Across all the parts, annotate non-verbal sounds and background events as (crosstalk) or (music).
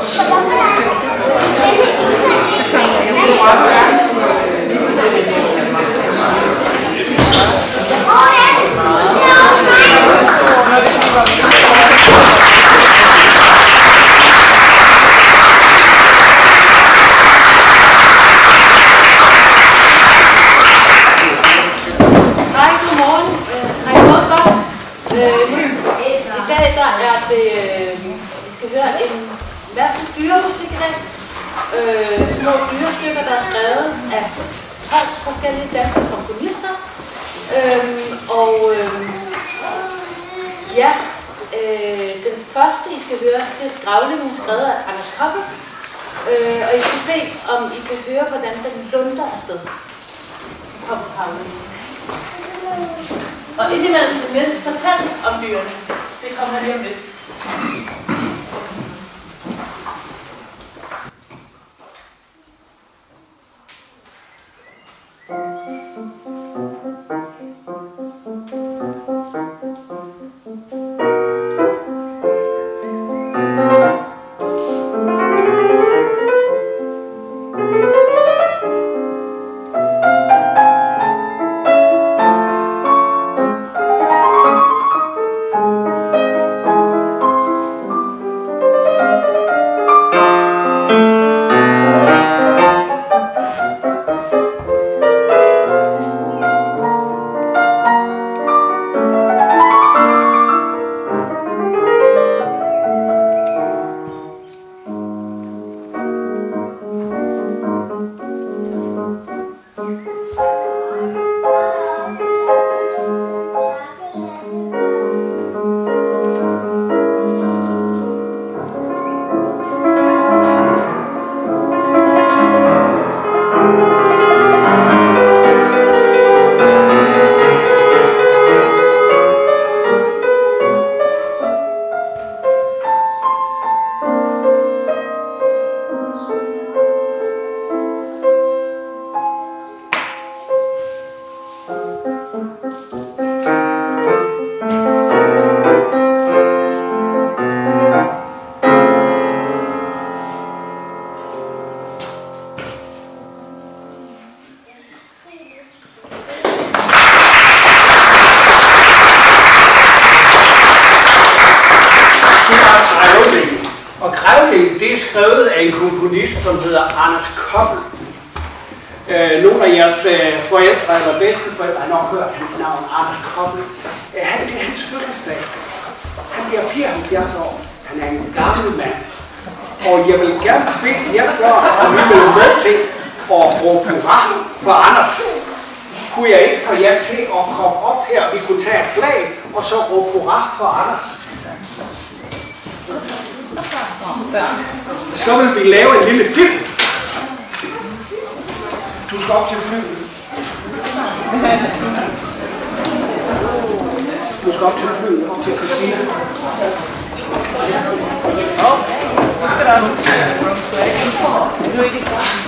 sepeda. Øh, og I skal se, om I kan høre, hvordan den lunder afsted. Kom, Gravlingen. Og indimellem kan Niels fortælle om dyrene. Det kommer lige om lidt. Råbe hurra for Anders. Kunne jeg ikke få jer til at komme op her, vi kunne tage et flag, og så råbe hurra for Anders? Så vil vi lave en lille film. Du skal op til flyet. Du skal op til flyet, op til Christine. Du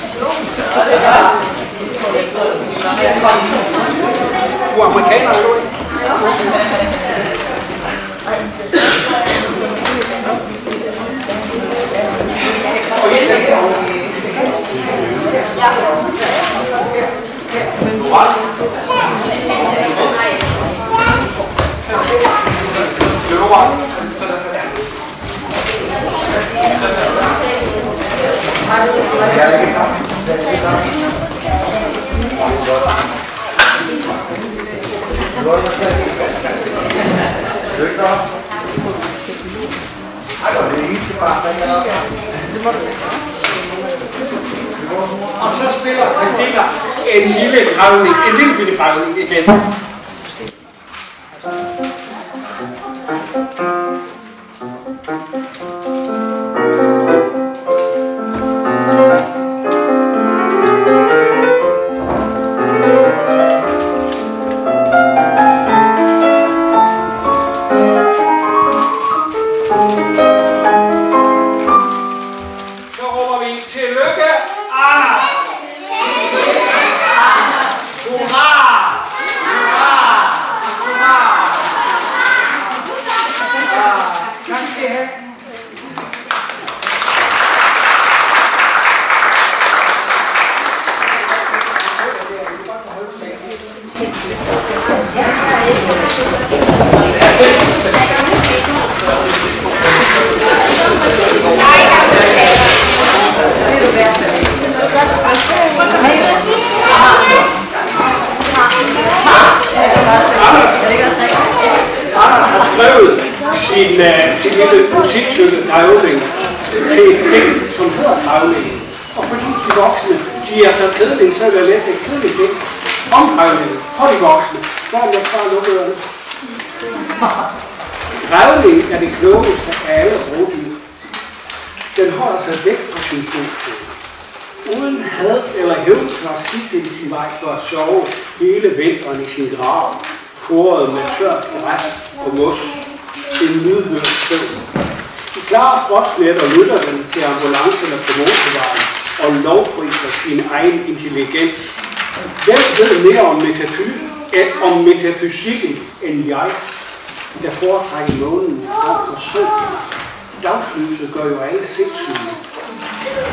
er amerikaner, er du ikke? Og I skal og så spiller Christina en lille gravning, en lille bitte gravning igen. Er så kedelige, vil jeg læse et kedeligt digt om grævlingen for de voksne. Der er jeg bare lukket ørerne. (laughs) Grævling er det klogeste af alle rådyr. Den holder sig væk fra sin funktion. Uden had eller hævnklart skifte de sin vej for at sove hele vinteren i sin grav, foret med tørt græs og mos. En lydhør søvn. De klarer sportsnet og lytter den til ambulancerne på motorvejen og lovpriser sin egen intelligens. Hvem ved mere om, metafys eh, om metafysikken end jeg, der foretrækker månen frem for søvn? Dagslyset gør jo alle sindssyge.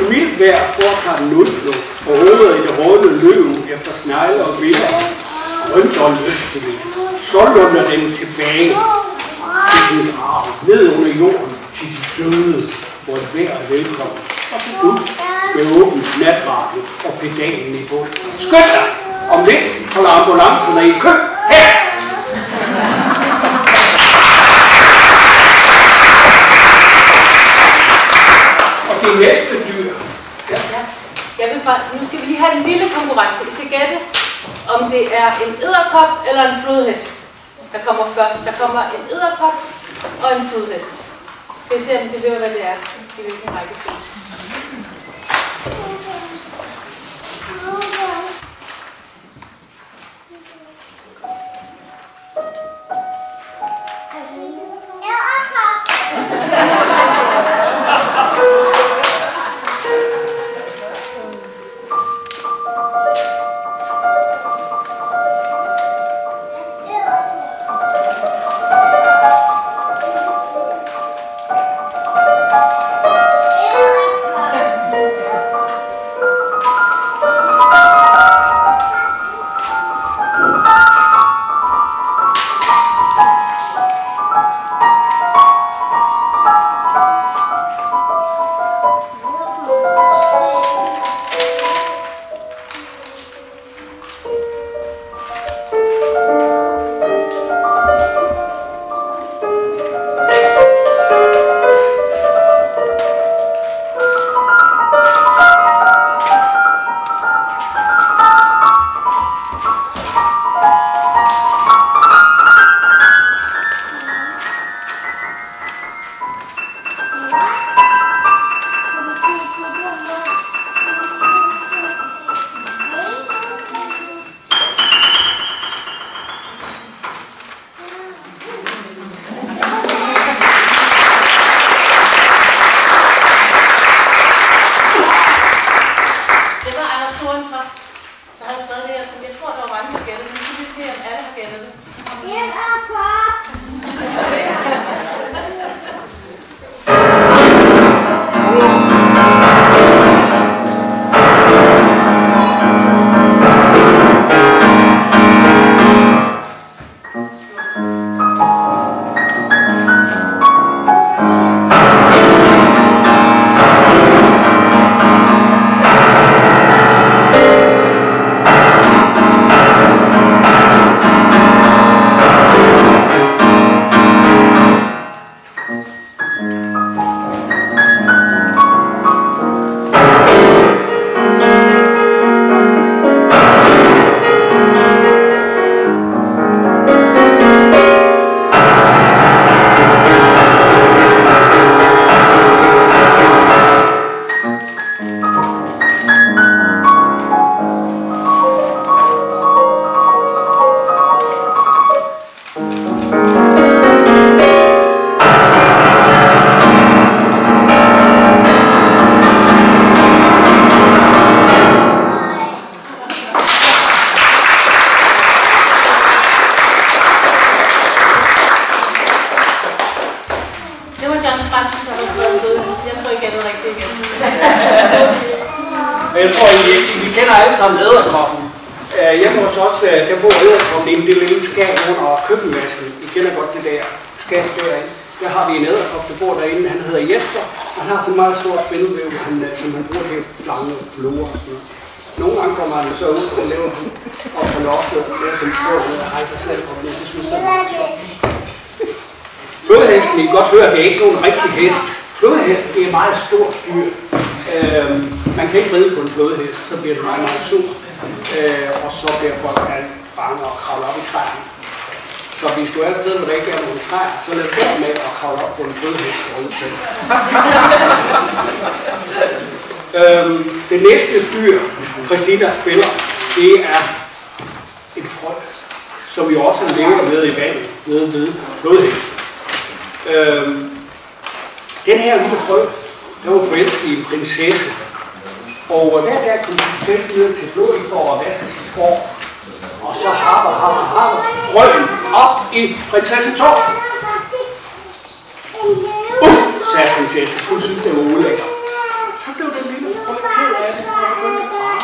I mildt vejr foretager den udflugt og råder i det runde løv efter snegle og vinder. Grønt og lysteligt. Så lunder den tilbage til sin grav, ned under jorden til de døde, hvor et vejr er velkommen. Og så ud med åben natradio og pedalen i bund. Skynd dig! Om lidt holder ambulancerne i kø her! Og det næste dyr, Ja. ja. Jeg vil fra, nu skal vi lige have en lille konkurrence. Vi skal gætte, om det er en æderkop eller en flodhest, der kommer først. Der kommer en æderkop og en flodhest. Skal vi se, om vi kan høre, hvad det er i hvilken række. Der havde skrevet det her, som jeg tror, der var mange, der gættede. Nu skal vi se, om alle har gættet det. Det skab under køkkenvasken. I kender godt det der skab derinde. Der har vi en æderkop, der bor derinde. Han hedder Jesper. Han har så meget stort spindelvæv, han, øh, som han bruger til lange fluer. og. Nogle gange kommer han så ud og laver op på loftet og laver den stor ud og hejser selv op. Det synes jeg er. Flodhesten, I kan godt høre, det er ikke nogen rigtig hest, Flodhesten det er et meget stort dyr. Øh, man kan ikke ride på en flodhest, så bliver det meget, meget sur. Øh, og så bliver folk alt bange og kravle op i træerne. Så hvis du er et sted, hvor der ikke er nogen træer, så lad være med at kravle op på en flodhest og til. (laughs) øhm, det næste dyr, Christina spiller, det er en frø, som jo også lever nede i vandet, nede ved flodhest. Øhm, den her lille frø, der var forelsket i en prinsesse. Og hver dag kom prinsessen ned til floden for at vaske sit hår. Så happer, happer, happer frøen op i prinsessen Torp. Uff, sagde prinsessen. Hun synes, det var ulækkert. Så blev den lille frø ked af det og begyndte at græde.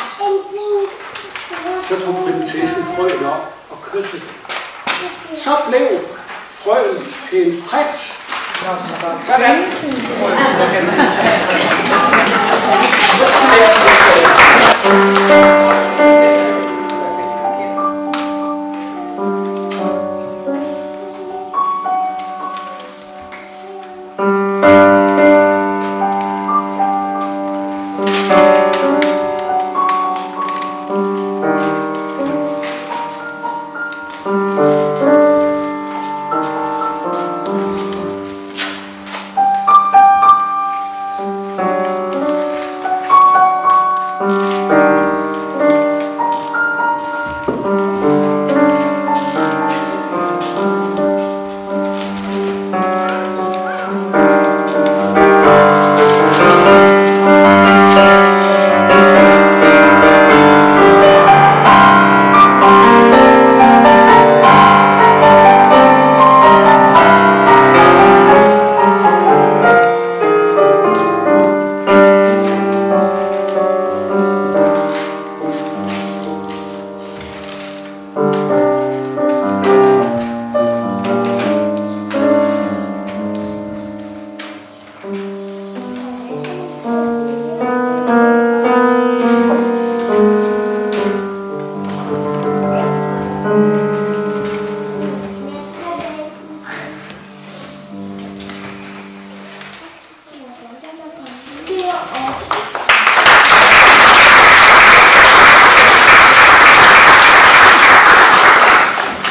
Så tog prinsessen frøen op og kyssede. den. Så blev frøen til en prins. Sådan.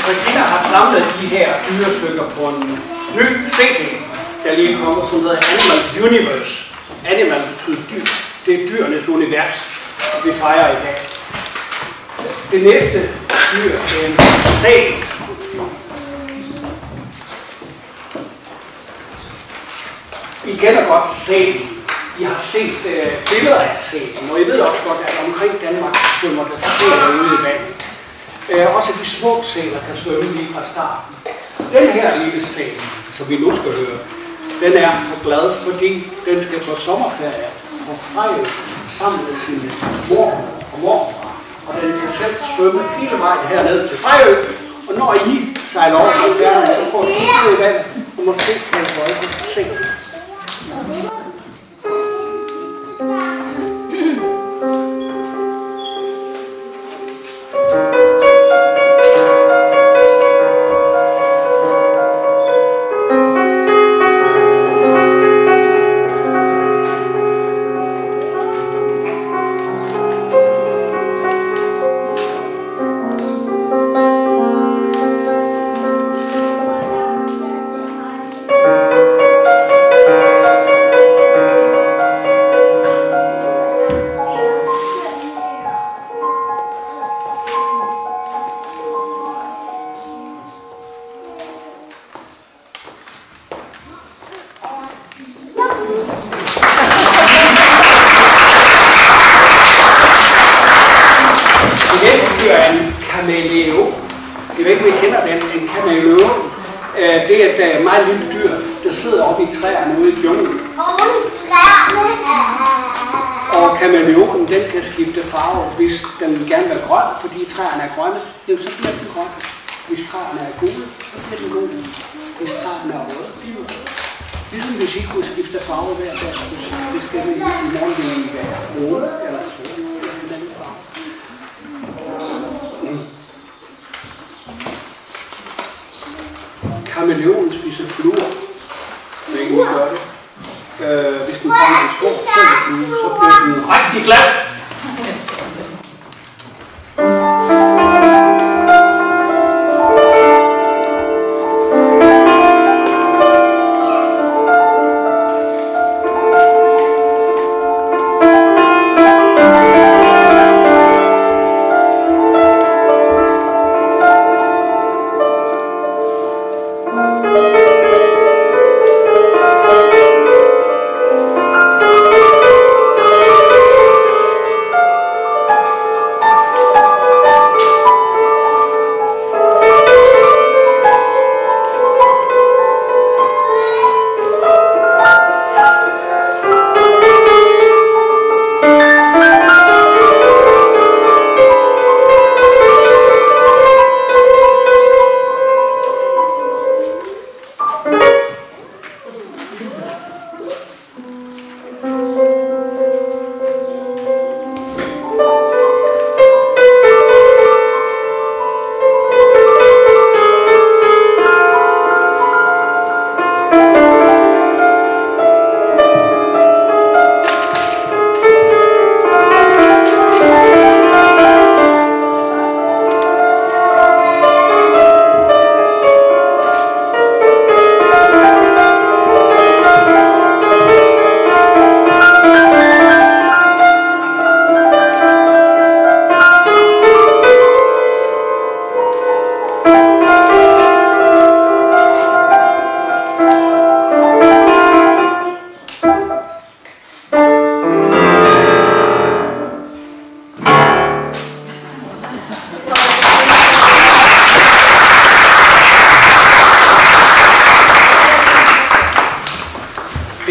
Christina har samlet de her dyrestykker på en ny CD, der lige er kommet, som hedder Animal Universe. Animal betyder dyr. Det er dyrenes univers, vi fejrer i dag. Det næste dyr er en sæl. I kender godt salen. I har set øh, billeder af sælen, og I ved også godt, at omkring Danmark svømmer der sæler ude i vandet. Øh, også de små sæler kan svømme lige fra starten. Den her lille sæl, som vi nu skal høre, den er så glad, fordi den skal på sommerferie på Fejl sammen med sine mor og morfar. Og den kan selv svømme hele vejen herned til Fejø. Og når I sejler over på færden, så får I ud i vandet, og måske kan I få øje på sælen. Ligesom hvis I kunne skifte farve hver dag, så bestemmer I i morgen vil I være brune eller sort eller en anden farve. Kameleon spiser fluer, gør det. Øh, hvis den kommer i skov, så bliver den rigtig glad.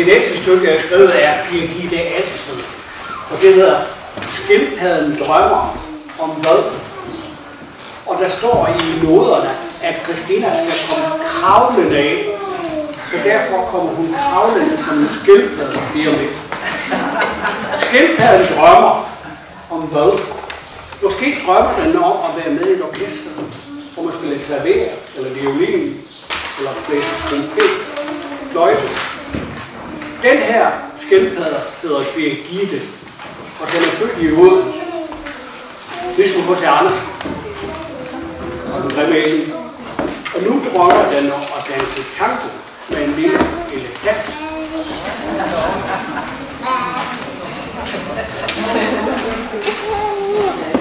Det næste stykke, jeg har skrevet, er Birgitte Altid. Og det hedder Skildpadden drømmer om hvad? Og der står i noderne, at Christina skal komme kravlende af. Så derfor kommer hun kravlende som en skildpadde lige om lidt. Skildpadden drømmer om hvad? Måske drømmer den om at være med i et orkester, hvor man spiller klaver, eller violin, eller spille trompet, fløjte. Den her skildpadde hedder Birgitte, og den er født i Odense. Ligesom hos Anders og den grimme æsel. Og nu drømmer den om at danse tango med en lille elefant. Thank you.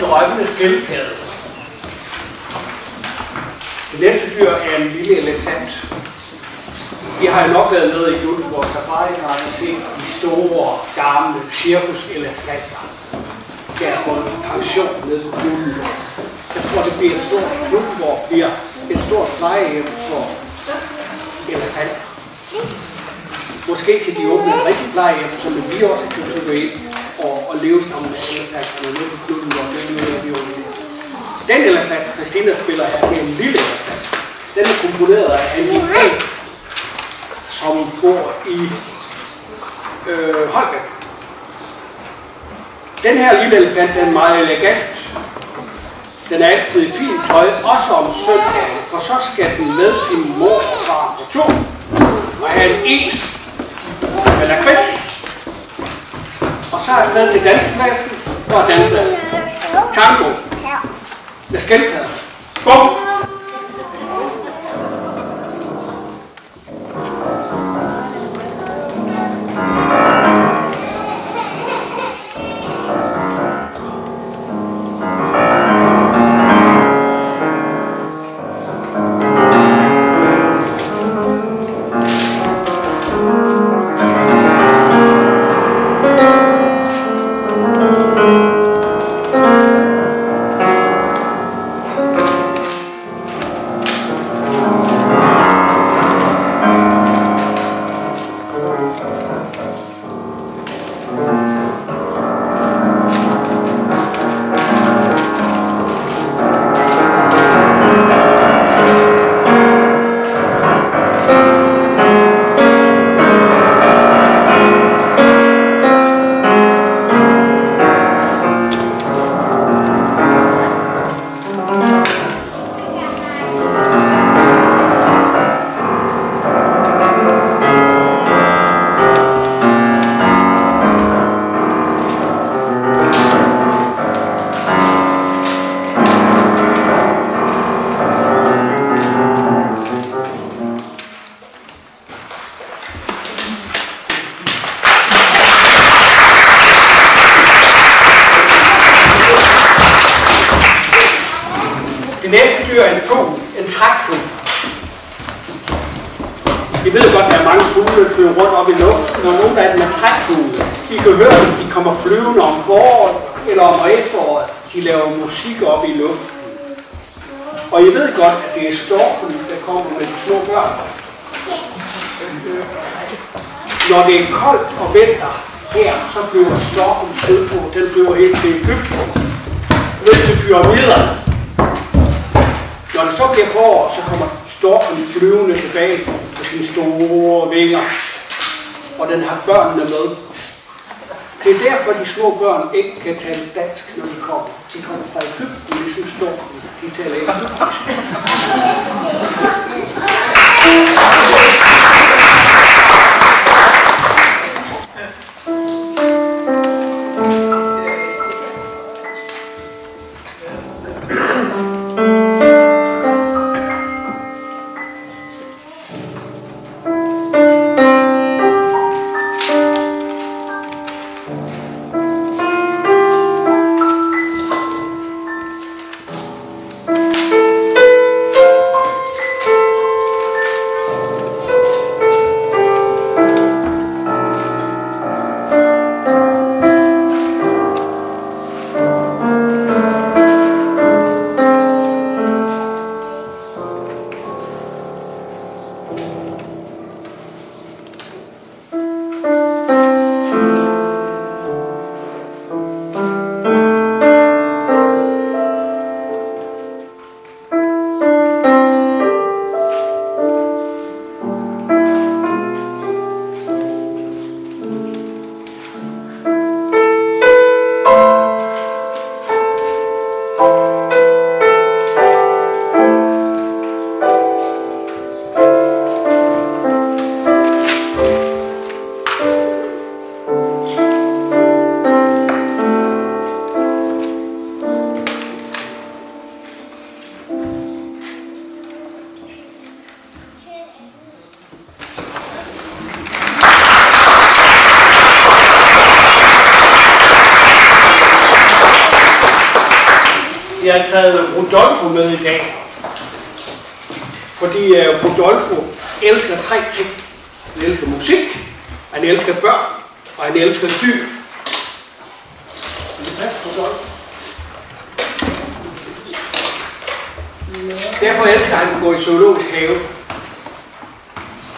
Drømmende skildpadde. Det næste dyr er en lille elefant. Vi har jo nok været med i Göteborg Safari og har set de store, gamle cirkuselefanter. Der er gået pension nede på klubben. Jeg tror, det bliver et stort klub, hvor bliver et stort plejehjem for elefanter. Måske kan de åbne et rigtigt plejehjem, som vi også kan gå ind og, og leve sammen med elefanterne nede på klubben, hvor det er vi den elefant, Christina spiller er en lille elefant. Den er komponeret af Andy Payne, som bor i øh, Holbæk. Den her lille elefant den er meget elegant. Den er altid i fint tøj, også om søndagen, for så skal den med sin mor og far på tur og have en is med lakrids. Og så er jeg afsted til danspladsen for at danse tango med skældpadder. og den har børnene med. Det er derfor, de små børn ikke kan tale dansk, når de kommer. De kommer fra hvis ligesom står. De taler ægyptisk.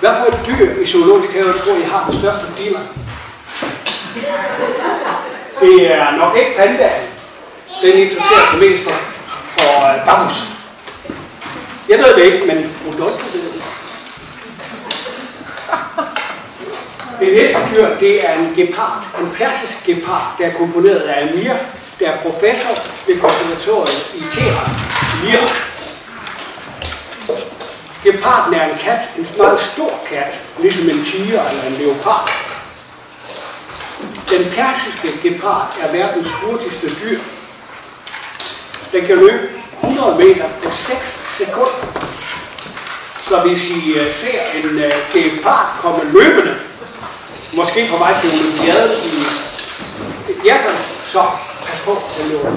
Hvad for et dyr i zoologisk have tror I har den største biler? Det er nok ikke pandaen. Den interesserer sig mest for, for øh, uh, bambus. Jeg ved det ikke, men Rudolf ved det. (laughs) Det næste dyr, det er en gepard. En persisk gepard, der er komponeret af Amir, der er professor ved konservatoriet i Teheran, Irak. Geparden er en kat, en meget stor kat, ligesom en tiger eller en leopard. Den persiske gepard er verdens hurtigste dyr. Den kan løbe 100 meter på 6 sekunder. Så hvis I øh, ser en øh, gepard komme løbende, måske på vej til Olympiade i Japan, så pas på, den løber.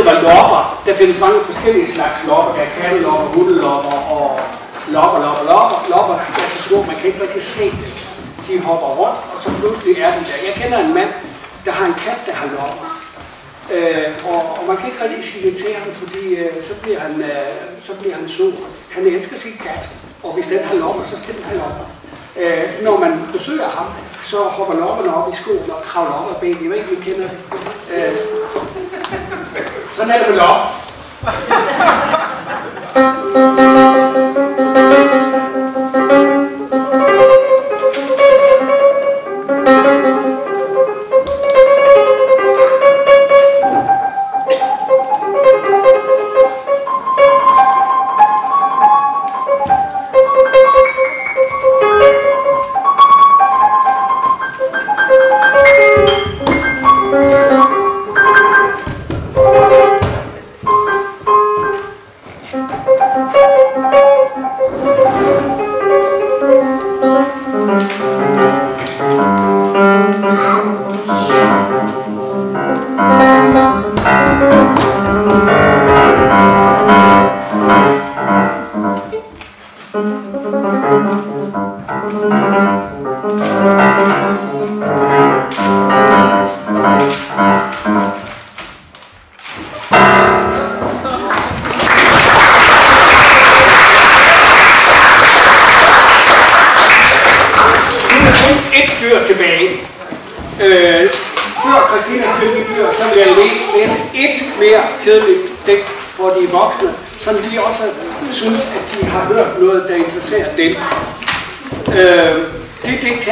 Ved, hvad lopper, der findes mange forskellige slags lopper. Der er kattelopper, hundelopper og lopper, lopper, lopper. Lopper er så små, man kan ikke rigtig se dem. De hopper rundt, og så pludselig er den der. Jeg kender en mand, der har en kat, der har lopper. Øh, og, og man kan ikke rigtig sige det til ham, fordi øh, så, bliver han, øh, så bliver han sur. Han elsker sin kat, og hvis den har lopper, så skal den have lopper. Øh, når man besøger ham, så hopper lopperne op i skoen og kravler op ad benene. Jeg ved ikke, vi kender det. Øh, sådan er det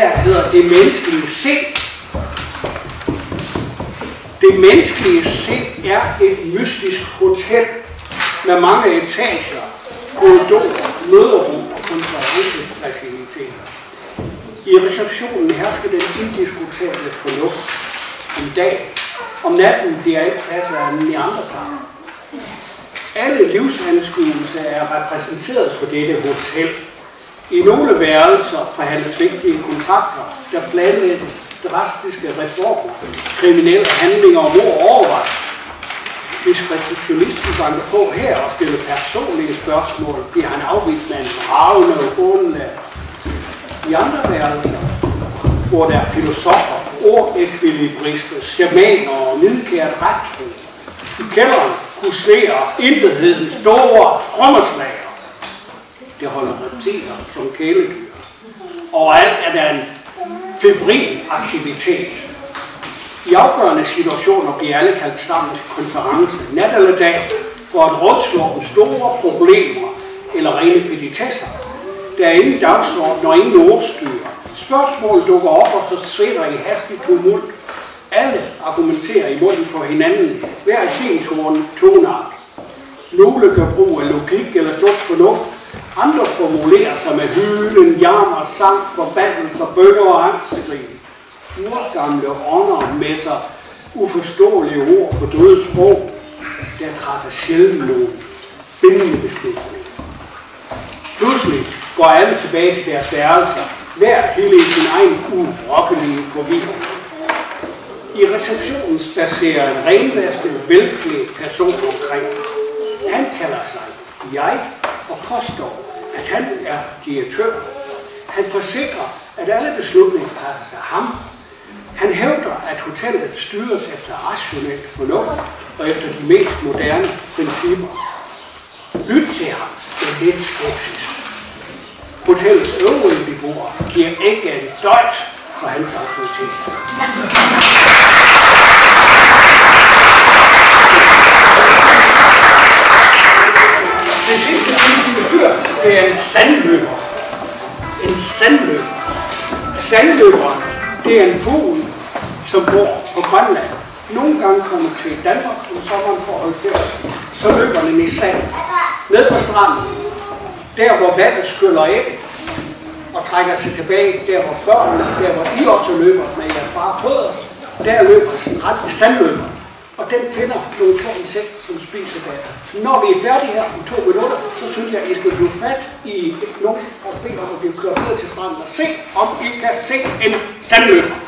her hedder Det menneskelige sind. Det menneskelige sind er et mystisk hotel med mange etager, korridorer, møderum og konferencefaciliteter. I receptionen hersker den indiskutable fornuft om dag. Om natten bliver ikke passet af neandertal. Alle livsanskuelser er repræsenteret på dette hotel. I nogle værelser forhandles vigtige kontrakter, der planlægges drastiske reformer, kriminelle handlinger og mor overvejes. Hvis receptionisten banker på her og stiller personlige spørgsmål, bliver han afvist med en ravende undlad. I andre værelser, hvor der er filosofer, ordekvilibrister, shamaner og nidkært retro. I kælderen huserer intetheden store trommeslag der holder reptiler som kæledyr. Overalt er der en febril aktivitet. I afgørende situationer bliver alle kaldt sammen til konference, nat eller dag, for at rådslå om store problemer eller rene peditesser. Der er ingen dagsorden og ingen ordstyre. Spørgsmål dukker op og forsvinder i hastig tumult. Alle argumenterer i munden på hinanden, hver i sin tonart. Nogle gør brug af logik eller sund fornuft, andre formulerer sig med hylen, jammer, sang, forbandelse, bønder og angstgrin. Urgamle ånder med sig uforståelige ord på døde sprog, der træffer sjældent nogen bindende beslutninger. Pludselig går alle tilbage til deres værelser, hver hele i sin egen urokkelige forvirring. I receptionen spacerer en renvasket, velklædt person omkring. Han kalder sig jeg og påstår, at han er direktør. Han forsikrer, at alle beslutninger passer af ham. Han hævder, at hotellet styres efter rationel fornuft og efter de mest moderne principper. Lyt til ham med lidt skepsis. Hotellets øvrige beboere giver ikke en døjt for hans autoritet. Det er en sandløber. En sandløber. Sandløberen, det er en fugl, som bor på Grønland. Nogle gange kommer til Danmark om sommeren for at holde ferie. Så løber den i sand. Ned på stranden. Der hvor vandet skyller ind og trækker sig tilbage. Der hvor børnene, der hvor I også løber med jeres bare fødder. Der løber sandløberen og den finder nogle to insekter, som spiser det. Så når vi er færdige her om to minutter, så synes jeg, at I skal blive fat i nogle og bede om at blive kørt ned til stranden og se, om I kan se en sandløber.